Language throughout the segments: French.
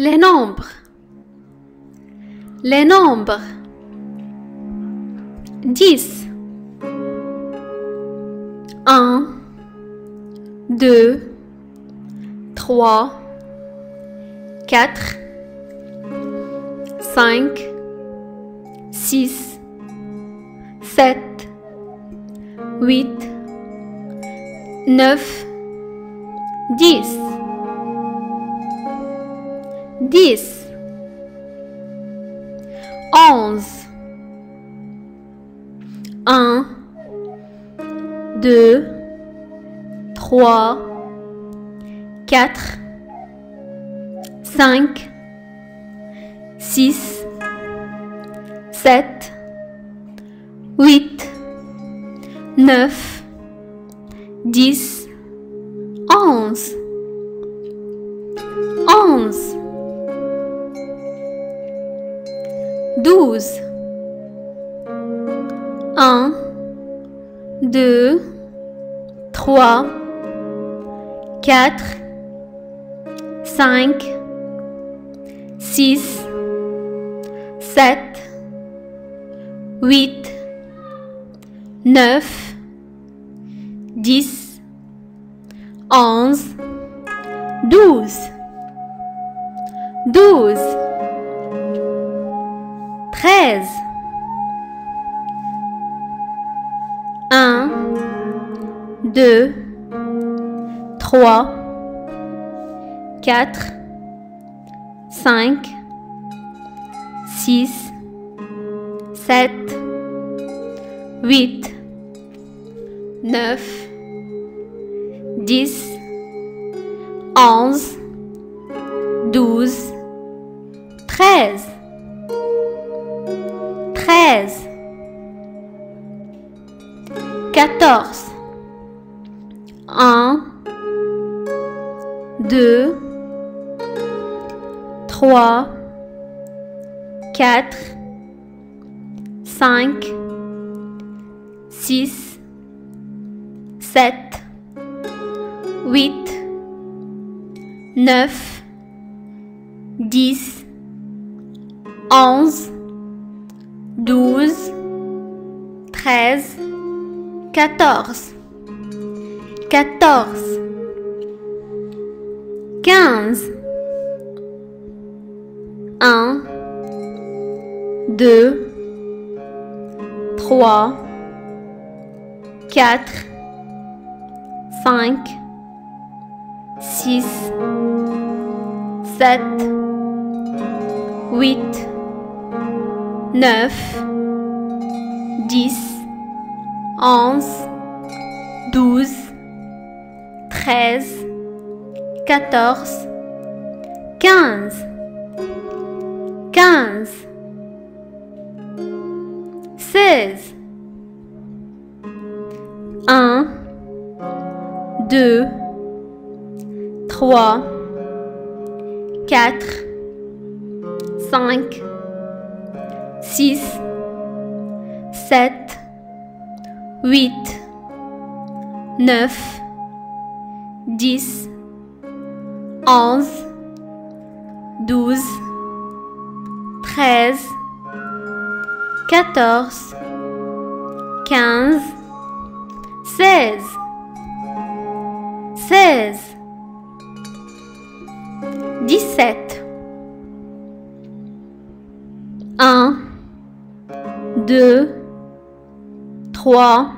Les nombres. Les nombres. 10. 1, 2, 3, 4, 5, 6, 7, 8, 9, 10. 10 11 1 2 3 4 5 6 7 8 9 10 11 Douze. Un, deux, trois, quatre, cinq, six, sept, huit, neuf, dix, onze, douze, douze treize. Un, deux, trois, quatre, cinq, six, sept, huit, neuf, dix, onze, douze, treize 13 14 1 2 3 4 5 6 7 8 9 10 11 treize, quatorze, quatorze, quinze, un, deux, trois, quatre, cinq, six, sept, huit, 9, 10, 11, 12, 13, 14, 15, 15, 16, 1, 2, 3, 4, 5, 6, 7, 8, 9, 10, 11, 12, 13, 14, 15, 16, 16, 17, 1, 2, 3,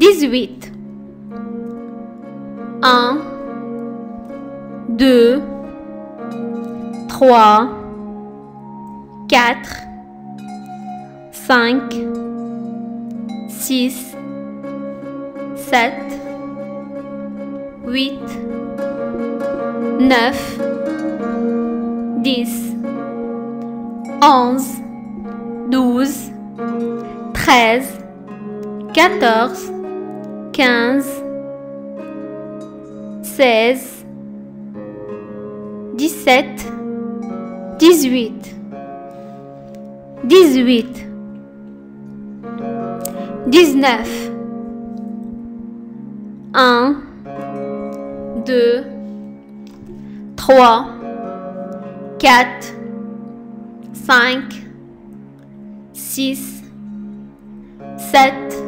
18, 1, 2, 3, 4, 5, 6, 7, 8, neuf, dix, onze, douze, treize, quatorze, quinze, seize, dix-sept, dix-huit, dix-huit, dix-neuf, un, deux, trois, quatre, cinq, six, sept,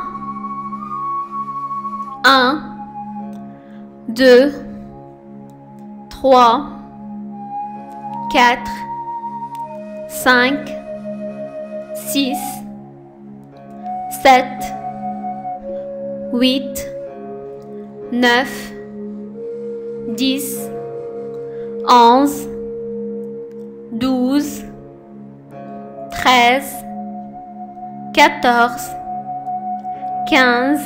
2, 3, 4, 5, 6, 7, 8, 9, 10, 11, 12, 13, 14, 15,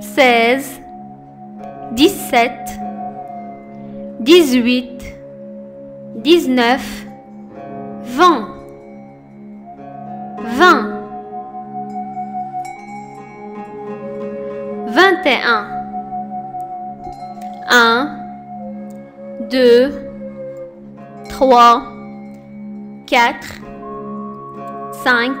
16, dix-sept, dix-huit, dix-neuf, vingt, vingt, vingt et un, un, deux, trois, quatre, cinq,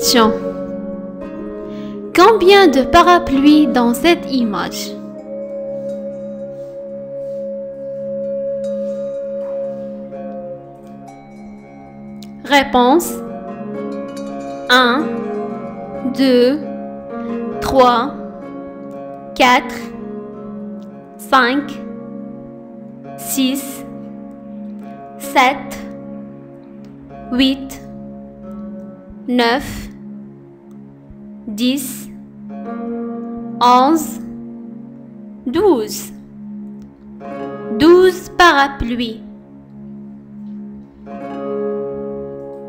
Question. Combien de parapluies dans cette image? Réponse 1, 2, 3, 4, 5, 6, 7, 8, 9, 10, 11, 12. 12 parapluies.